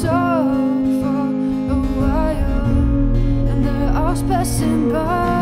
talk for a while, and the hours passing by.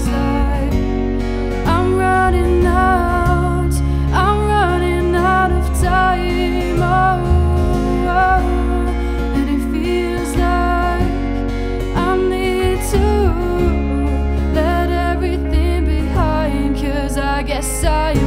I.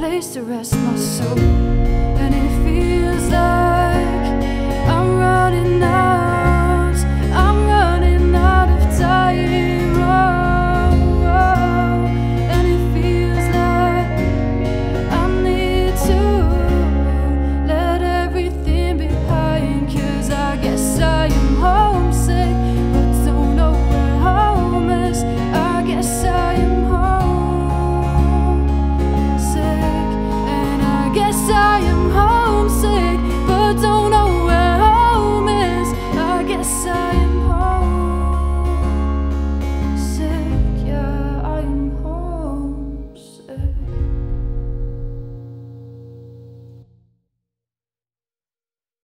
place to rest my soul, and it feels like.